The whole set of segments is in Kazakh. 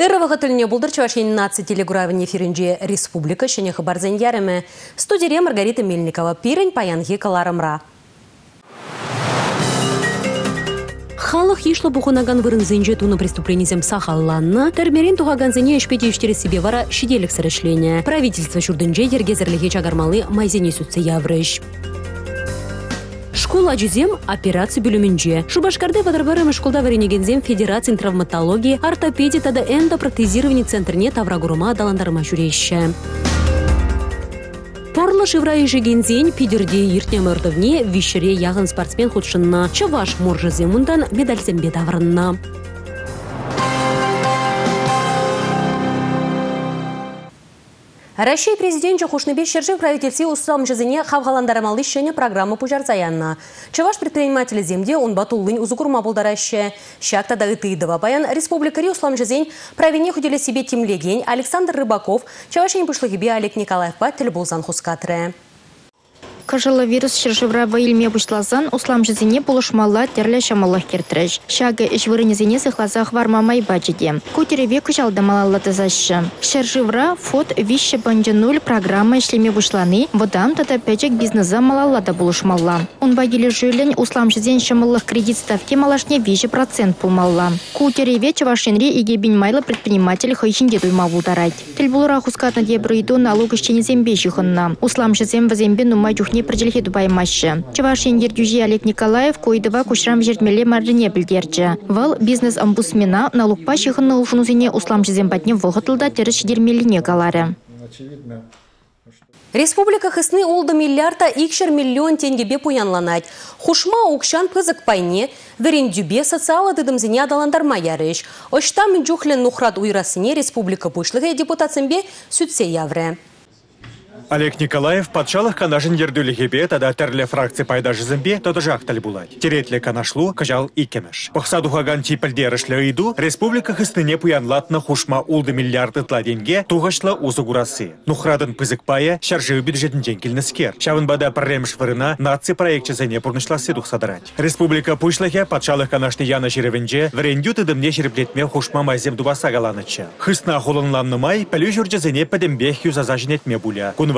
Эрвага тіліне бұлдыр Чувашин наци телегуравын эфирінже республика шыне хабарзен ярымы. Студире Маргарита Мельникова пирін паянғы каларымра. Халық ешлі бұғынаган вырынзенже туны преступленизем сахалланны, термерен туғаганзене ішпеде себе вара шиделік сірішлені. Правительство шурдынже ергезірліге чагармалы майзене яврыш. Школа жүзем операция бүлімінже. Шубашкарды вадарбарым школда варенегензем федерация травматологии, ортопедия тада эндопротезирование центрне таврагурума даландарма жүрейші. Порлы шывра ежегензен пидерде ертне мөрдівне вишіре яғын спортсмен худшынна чаваш моржыземундан медальзембе даврынна. Россия президенті Хушныбе Шержи правительстве ұстам жызыне хавғаландарамалы шене программа пужарзаянна. Чаваш предприниматели земде он батуллын узукурма булдараще. Шакта да ытыдова баян республикари услам жызень правине худели себе тимлеген Александр Рыбаков, Чавашень пышлыгибе Олег Николаев паттель болзан хускатре. Кажалы вирус шыршывра ваилме бушлазан услам жызине булышмалла терле шамаллах кертіріш. Шагы іш вырынезіне сықлазақ вармамай бачыде. Кутереве күшалды малаллаты зашы. Шыршывра фот вище банжы нуль программа ишлеме бушланы, водан тата пәчек бизнеса малаллада булышмалла. Он багилі жүлін услам жызен шамаллах кредит ставки малашне вище процент пулмалла. Кутереве чавашинри иге бин майлы предприниматель хайшинде дуйма булдарать. Тіл булыра хускатна дебрыйду налог ишченезембе жихынна. Услам жызен вазембе нумай жухне не прожелхи дубаймашы. Чавашин ергюжи Олег Николаев койдыва кушрам жертмеле маржине білдерчі. Вал бизнес-омбусмена налукпа шихынны ұлшынузине услам жезембатне вғытылда теріш дермеліне калары. Республика хысны олды миллиарда икшер миллион тенгебе пуянланать. Хушма укшан пызык пайне, верендюбе социалы дыдымзіне адаландарма ярыш. Оштам джухлен нухрат уйрасыне республика пушлығы депутатсымбе сүтсе явры. Олег Николаев патшалық канашын ердулігебе тада тәрлі фракция пайда жызымбе тоды жақтал булай. Теретлі канашлу кажал икемеш. Пықса духаган типілдерішлі ыйду республика хыстыне пуянлатны хушма улды миллиард ытла денге туғашла узы гурасы. Нухрадын пызык пая шаржы бюджетін женкелніскер. Шавын бада парремш вырына наци проект зене пурнышласы духсадарать. Республика пушлахе патшалық канашны яна жеревенже врендю тыдымне жереплетме хушма майзем дубаса галаныча. Хыстна хулынланны май пәлі пәдембех юзаза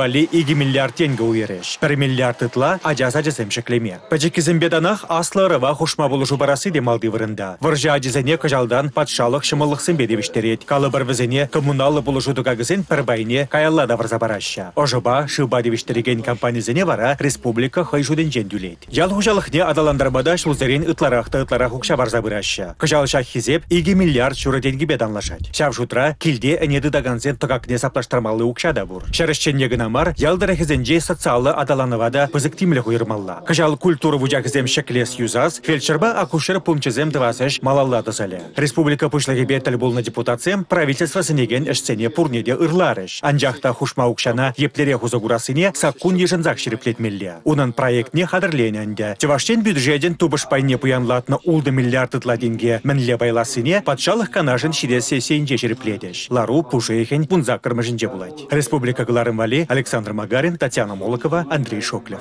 вали 2 миллиард тенге уйреш. 1 миллиард ытла ажаза жезем шеклеме. Пәжекізім беданах аслы рыва хушма болушу барасы демалды вырында. Выржа ажизене кажалдан патшалық шымылық сымбе девіштерет. Калы бір візене коммуналы болушу дугагызен пірбайне каялла да варза бараща. Ожыба шыба девіштереген компанизене вара республика хайжуден жендюлет. Ял хужалықне адаландарбада шулзерен ытларахты ытларах укша барза быраща. Кажал шах хизеп 2 миллиард шуры деньги беданлашать. Шав килде энеді даганзен тыгакне саплаштырмалы укша да бур. Шәрішчен мар ялдыра хизенже социалы адаланывада пызыктимле хуйырмалла. Кажал культура вуджакзем шеклес юзас, фельдшерба акушер пунчезем двасыш малалла дызале. Республика пушлығы бетіл болны депутациям правительство сынеген эшсене пурнеде ырларыш. Анжақта хушма укшана еплере хузагурасыне саккун ежынзак шереплетмелле. Унын проектне хадырлененде. Чеваштен бюджетен тубыш пайне пуянлатны улды миллиард ытладинге мінле байласыне патшалық канажын шире сессиинже шерепледеш. Лару пушейхен пунзак кырмыжынже булать. Республика Гларым Вали, Александр Магарин, Татьяна Молокова, Андрей Шоклев.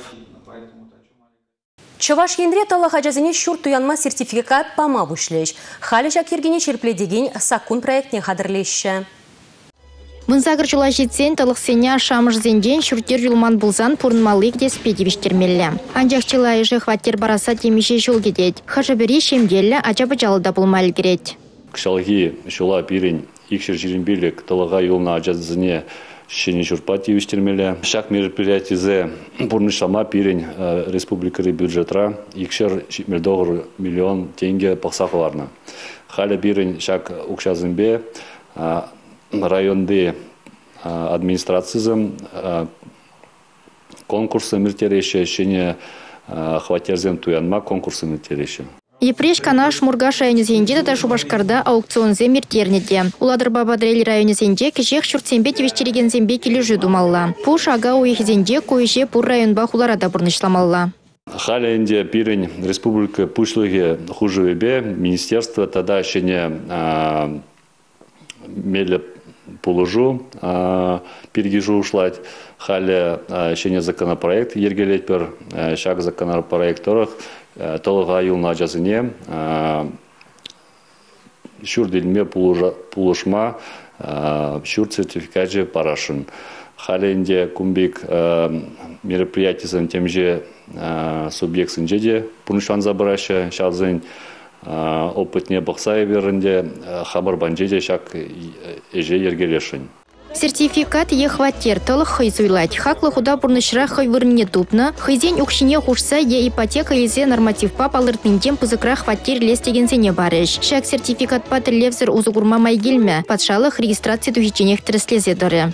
Чаваш ендре тала хажазыне шур туянма сертификат пама бушлеш. Халі жакергене черпледеген сакун проектне хадырлеші. Мынзагыр жыла жетсен талық сене шамыш зенден шүртер юлман бұлзан пұрнмалық дес педевіштермелі. Анжақ чыла ежі хваттер бараса темеше жол кедет. Хажа бері шемделі ажабы жалыда бұлмал керет. Кшалги шула пирен икшер жиренбелік талаға юлна ажазыне Шене журпа тивиштермеле. Шак мероприятие зе бурнышлама пирень э, республикары бюджетра икшер шитмелдогр миллион тенге пақсақыларына. Халя бирень шак укшазымбе э, районды э, администрациязым конкурсы миртереше шене хватерзем туянма конкурсы миртереше. Епреш канаш мургаш районезенде да шубашкарда аукцион земир тернеде. Уладыр бабадрель районезенде кешех шуртсембе тивештереген зембе кележі думалла. Пуш ага уехзенде койше пур районба хуларада бұрнышламалла. Халя инде пирень республика пушлыге хужевебе министерство тогда еще не меле положу пиргижу ушлать. Еще не законопроект ергелет пер шаг законопроект торах толыға юлна жазыне шур дилме пулышма шур сертификат парашын халенде кумбик мероприятиесін темже субъектсінде де пуншан забырашы шалзын опытне бақсай берінде хабар банже де шак еже ергелешін Сертификат е хваттер тылы хый суйлать. Хаклы худа бурнышра хый вырне тупны. Хыйзен ухшине хушса е ипотека езе норматив па палыртынтем пызыкра хваттер лестегенсене барыш. Шак сертификат па левзер узугурма майгилме. Патшалых регистрация тухиченех тіреслезе дыры.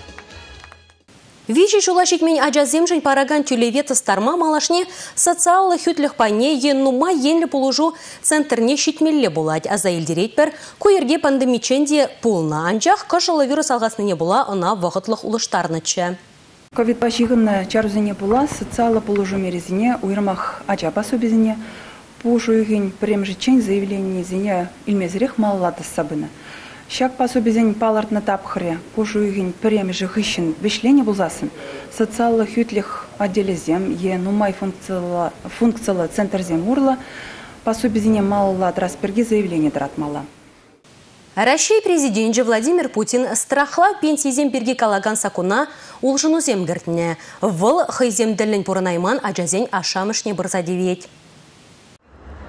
Вичи шулашик аджазем жын параган тюлевет старма малашне социалы хүтліх пане ен нума енлі полужу центрне шитмелле булать. Аза елдерет бір көйерге пандемиченде пулна анжақ кышылы вирус алғасыне була она вақытлық улыштарнычы. Ковид пашигынна чарузене була социалы полужу мерезіне уйрмах ача пособезіне пушу югин премжичен заявление зене илмезрех маллады сабыны. Шак пособизен палартна тапхре, пушу югин прем жихищен вишление булзасын. Социалы хютлих отделезем, е нумай функцияла центрзем урла, пособизене малла трасперги заявление дратмала. Россия президенті Владимир Путин страхла пенсизем берге калаган сакуна улжынузем гіртіне. Выл хызем пурынайман ажазен ашамышне бұрза девет.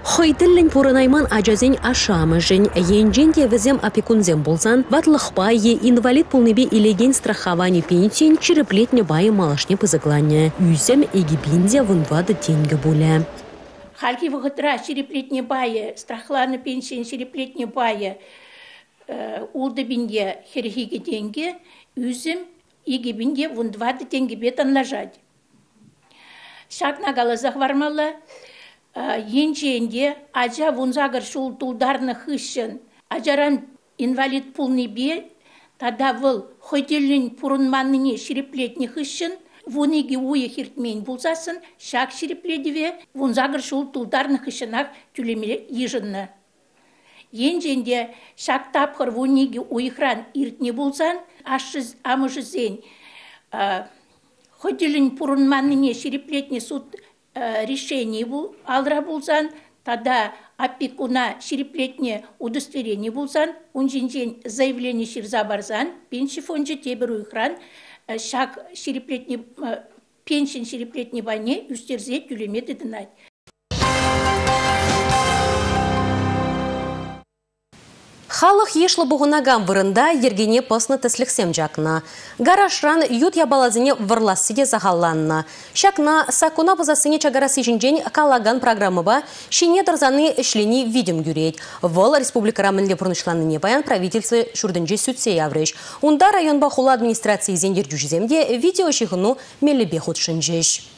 Хыйтыллин пурынайман ажазен ашамыжын, енжен візем опекунзем болсан, ватлықпа е инвалид пулнебе илеген страхование пенсиен череплетне байы малашне пызыклане. Үйзем егибинде вынвады тенгі бұля. Хальки вғытра череплетне байы, страхланы пенсиен череплетне байы, улды бинде херхиге денге, үйзем егибинде вынвады тенге бетан лажать. Шакна галазах вармалы, енченде ажа вунзагыр шул тулдарны хыщын. Ажаран инвалид пулны бе тада выл хотелін пурынманныне ширеплетне хыщын вуниги уе хиртмен булзасын шак ширепледиве вунзагыр шул тулдарны хыщынак тюлемеле ежынны енженде шак тапхыр вуниги уйхран иртне булзан ашыз амыжызен хотелін пурынманныне ширеплетне суд Э, решение бул алра булсан тада опекуна шириплетне удостоверение булсан унжинжен заявление ширза барзан пенши фонжи тебір уйхран э, шак шириплетне э, пеншин шириплетне бане үстерзе тюлемет дынать Халық ешлі бұғынаган вырында ергене посны тісліксем жақына. Гарашран ют ябалазыне вырласыде захалланна. Шакна сакуна бұзасыне чагарасы жінжен калаган программы ба, шине дырзаны ішлені видим гюрет. Вол республика рамынле не баян правительствы шурдынже сүтсе явреш. Унда район бахула администрации зендер жүжіземде видео шихыну мелебе худшынжеш. Административлы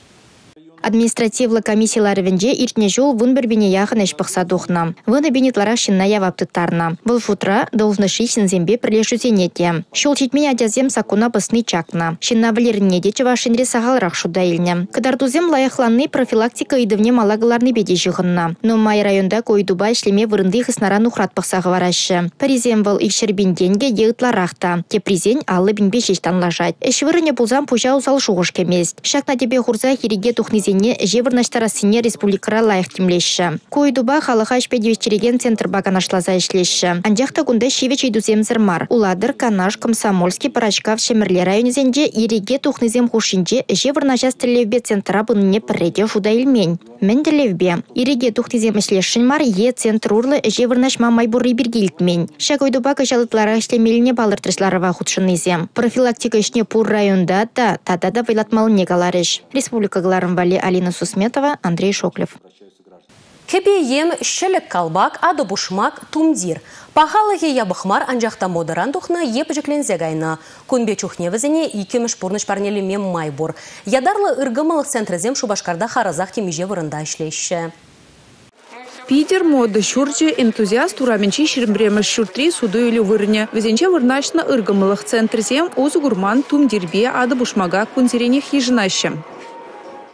комиссиялары венже иртне жол вун бірбене яхын эш пықса духна. Вуны бенетлара шинна яваптыттарна. Бұл футра должныши синзембе прилешу зенете. Шол читмен адязем сакуна пысны чакна. Шинна валеріне де чывашинре сағалырақ шуда илне. Кадардузем лаяхланны профилактика идывне малагыларны беде жығынна. Но май районда койдуба ишлеме вырынды хыснаран ухрат пықсағы варашы. Паризем был икшербинденге еғытларақта. Тепризен аллы бинбе шештан лажать. Эш вырыне пулзан пужа усал шуғыш кемест. Шакна тебе хурза хириге тухнизе сене жевырнаштарасыне республикара лайық темлеші. Койдуба халыға ішпедевестереген центр баганашлаза ішлеші. Анжақта күнді шеве чейдуземзір мар. Уладыр, Канаш, Комсомольский, Парачкав, Шемірле районезенде ереге тухнызем хушинже жевырнажас тілевбе центра бұнне пірреде жуда илмень. Мен тілевбе. Ереге тухнызем ішлешін мар е центр урлы жевырнашма майбуры бергелтмен. Шагойдуба кашалытлара ішлемеліне балыртырышларыва худшынызем. Профилактика ішне пур районда да тада да вайлатмалы негаларыш. Республика Вали Алина Сусметова, Андрей Шоклев. Кепеем шілік калбак, ады бушмак, тумдир. Пахалығы ябықмар анжақта модыран тұхна еп жүклензе гайна. Күнбе чухне візіне икеміш бұрныш парнелі мем майбур. Ядарлы ыргымылық центрізем Шубашкарда харазақ темеже вырында ішлеші. Питер моды шурчы энтузиаст ураменчи ширмбремеш шуртри суду или вырне. Везенче вырначна ыргымылық центрзем озу гурман тумдирбе ады бушмага кунзиренех ежинаща.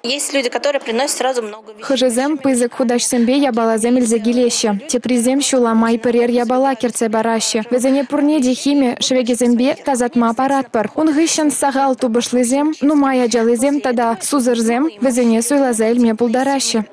Есть люди, которые приносят сразу много вещей. Хыжызем пызык худашсембе ябала земель загилеще. Тепризем май перер ябала керце бараще. Везене пурне дихиме швегезембе тазатма аппарат пар. Он гыщен сагал тубышлызем, ну мая жалызем тада сузырзем, везене суйлаза эльме пулдараще.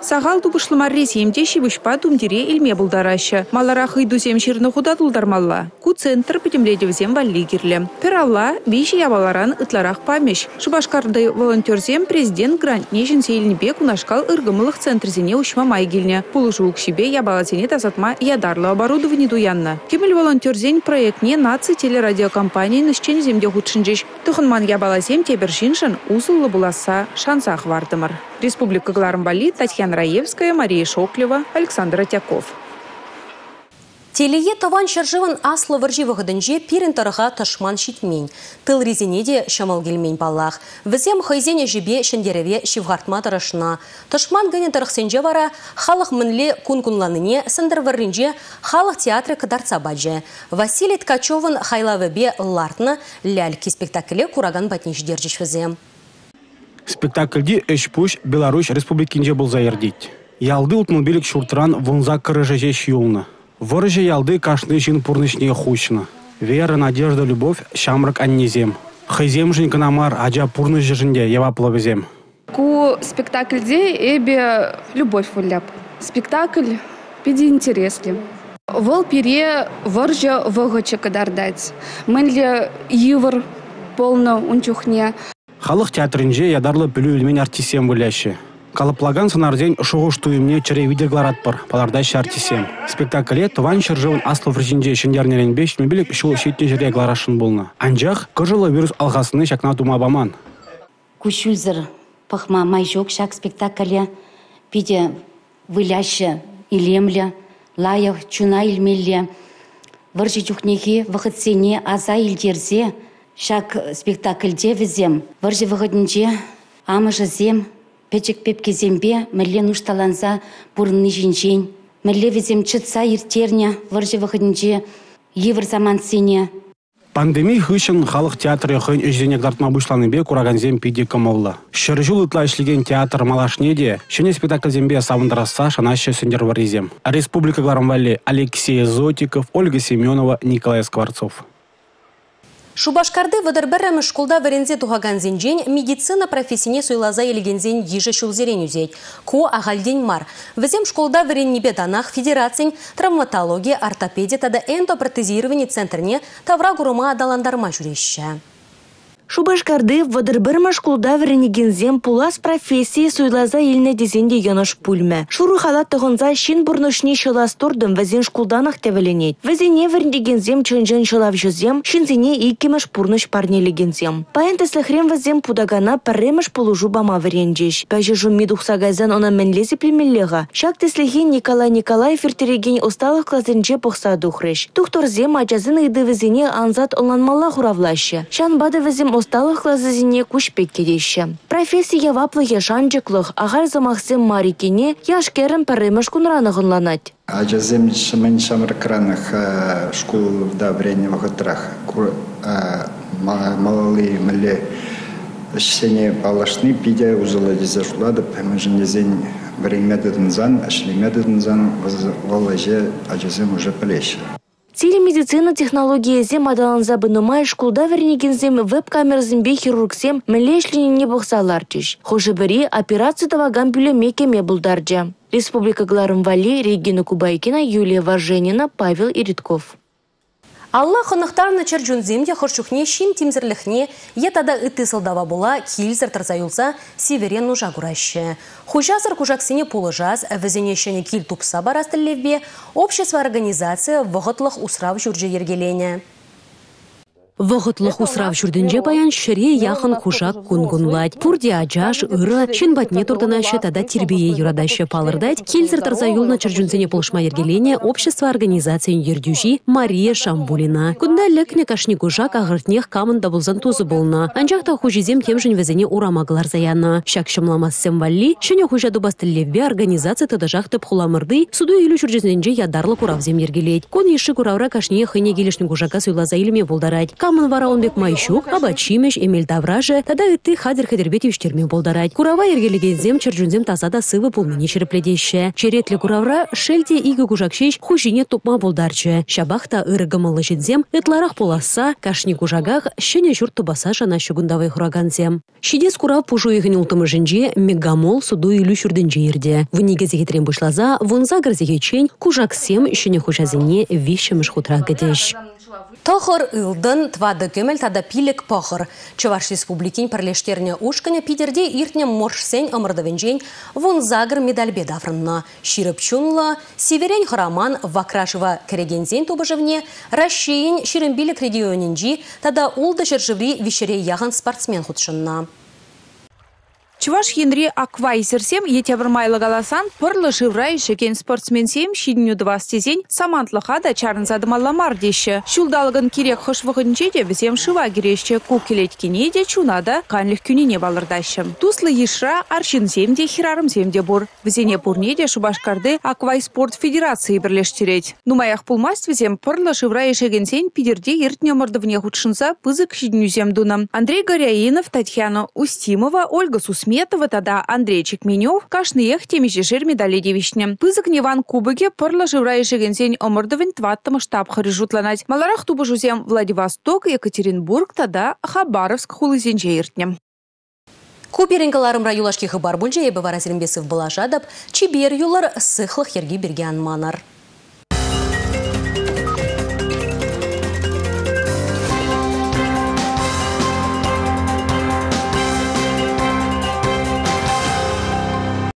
Сағал тубышлымарри семде шибышпа тумдире илме булдарашы. Малара хыйдузем ширны худа тулдармалла. Ку центр петемледевзем валли кирле. Пер алла биші ябаларан ытларах памеш. Шубашкарды волонтерзем президент грантне жінсейлінбе кунашкал ыргымылық центрзене ушма майгилне. Пулыжук шибе ябалатене тазатма ядарлы оборудование дуянна. Кемел волонтерзен проектне наци телерадиокомпании нышчен земде худшинжиш. Тухынман ябалазем тебершиншин узыллы буласа шансах вардымыр. Республика Гларамбали, Татьяна Раевская, Мария Шоклева, Александр Отяков. Телее таван шаржыван аслы варжи вғыдынже пирін тарыға ташман шитмень. Тыл резенеде шамал келмень баллах. Візем хайзене жібе шендереве шивғартма тарышына. Ташман гыне тарықсенже вара халық мінле күн-күнланыне сындыр варринже халық театры кыдарца баджы. Василий Ткачевын хайлавыбе лартны ляльки спектакле кураган батнеш держиш візем. Спектакльде үш пуш Беларусь республикинже был заердить. Ялды утмобилик шуртран вунза кырыжеже юлны. Вырыжы ялды кашны жин пурнышне хущна. Вера, надежда, любовь, шамрак аннезем. Хайзем жин канамар, аджа пурны жижинде, еваплавызем. Ку спектакльде эбе любовь вуляп. Спектакль пиди интересли. Вол пире варжа вăгычы кăдардать. Мӹнле йывыр полно унчухне. Халық театринже ядарлы пүлі үлмен артисем бүләші. Калыплаган санарден шоғыш туйымне чыре видеогларат бар, палардайшы артисем. Спектакле туван шыржывын аслы вржинже шендернерен беш мебелек шул шетте жере гларашын болны. Анжақ кыжылы вирус алғасыны шакна тума баман. Кушюзыр пахма майжок шак спектакле пиде выляще илемле, лаях чуна илмелле. Выржы чухнехи вахытсене аза илдерзе, Шак спектакльде візем, варжы вғыдынже, амыжы зем, печек пепке зембе, мүлле нушталанса бұрынны жинжен. Мүлле візем чытса ертерне, варжы вғыдынже, евір заман сене. Пандемия хышын халық театры хын үждене гартма бушланыбе кураганзем пиде кымыллы. Шыржул ытла ишлеген театр малашне де, шене спектакльзембе савындыраса шанашы сүндер варизем. Республика Гларамвали Алексей Зотиков, Ольга Семенова, Николай Скворцов. Шубашкарды выдырбірімі школда варензе тухаган зенжен медицина профессине суйлаза елгензен ежі шулзерен үзет. Ко ағалден мар. Візем школда вареннебе данах федерацин травматология, ортопедия тада эндопротезирование центрне тавра гурыма адаландарма жүрещі. Шубашкарды вадырбырма шкулда вренегензем пулас профессии суйлаза еліне дезенде яныш пульме. Шуру халат тұғынза шин бұрнышни шылас турдым вазен шкулданах тевеленет. Вазене вренегензем чынжын шылав жүзем, шинзене икемеш пурныш парнелегензем. Паян тәсліхрем вазем пудагана парремеш полужу бама вренжеш. Пәжі жумми дұқсагайзан она мәнлезе племеллеға. Шак тәслихи Николай Николаев ертереген осталық клазенже пұқса дұқреш. Тухторзем ажазын ыйды вазене анзат оланмалла хуравлашы. Шан бады вазем осталық клазызіне күшпек кедеші. Профессия ваплығы шанчықлық ағар замақсым марикене яшкерін пәрреміш күнранығынланат. Ажазем шымен шамракранах школ в время вахатрах. Малалы мілі Шене балашны пиде узыла дезе шулады, пәміжінезен времедедін зан, ашлемедедін зан, валаже ажазем уже плеші. Телемедицина технологиясе мадаланса бынымай шкулда вернегензем веб-камерзембе хирургсем мілешленіне бұқсалар теш. Хожы бірі операция таваган бүлі мекеме бұлдарджа. Республика Гларымвали, Регина Кубайкина, Юлия Важенина, Павел Иритков. Алла хынықтарны чарджунземде хыршухне шин тимзірліхне етада үтті сылдава була килзір тарзаюлса северен нужа күрәші. Хужазыр кужаксене пулы жаз, візенешені кил тупса барастыллевбе, общество организация вғытлық усрав жүрже ергелене. Вғытлық усрав жүрдінже баян шыре яқын кушак күнгунлать. Пурде ажаш, ыры, шын батне турдынашы тада тербие юрадашы палырдать, келзір тарза юлна чыржунзене полышма ергелене общество организациян ердюжи Мария Шамбулина. Күнда лікне кашни кушак ағыртнех камын дабылзан тузы болна. Анжақта хужизем темжін везене урамагылар заяна. Шак шымламас сэмвалли, шыне хужа дубастыллевбе организация тадажақ тып хуламырды, суду үйлі жүржезенже ядарлы куравзем ергелет. Кон еші куравра кашне хыне келешні кужака суйлаза илме болдарать самын вара онбек майшук, аба чимеш, эмел тавраже, тада ытты хадер хадербет юштерме болдарать. Курава ергелегензем чыржунзем тазада сывы пулмени черепледеше. Черетле куравра шельте игі кужакшеш хужине тупма болдарчы. Шабахта ырыгымылы жетзем, ытларах поласа, кашни кужагах, шене журт тубаса жана шугундавай хураганзем. Шидес курав пужу игін ултымы жинже, мегамол суду илю шүрдінже ерде. Вниге зегетрем бушлаза, вунза грзегечен, кужаксем шене хужазине вишемыш хутра гадеш. Тохор ылдын твады көмел тада пилек похор. Чуваш республикин парлештерне ушканя пидерде иртне моршсен омырдывенжен вон загр медаль бедафрынна. Ширып чунла, северен храман вакрашева керегензен тубыжывне, расшейін ширымбилік тада улды жыржыври вишере яған спортсмен худшынна. Чуваш Хенри Аквай сірсем етебір майлы галасан пырлы живрай жеген спортсменсем шидню двастезен самантлыға да чарын задымалламар деші. Шулдалығын керек хышвығынче де бізем шыва керешче кукелеткене де чунада канлық күніне балырдашым. Туслы ешра аршинсем де хирарымсем де бұр. Бізене пурне де Шубашкарды Аквай спорт федерации бірлештерет. Нумаях пулмаст візем пырлы живрай жегенсен пидерде ертне мұрдывне худшынса пызык шиднюзем дунам. Андрей Горяинов, Татьяна Устимова, Ольга Сусмин Сметова, тада Андрей Чекменев, темеше жир медали девишне. Пызык Неван кубыге пырла живрай жегенсен омырдывен тваттымы штаб хыры жутланать. Маларах тубы жузем Владивосток, Екатеринбург, тада Хабаровск хулызен жейіртне. Куперенгаларым юлашки хыбар бульже ебі варазирмбесів бұлажадып, чибер юлар сыхлых ерге берген манар.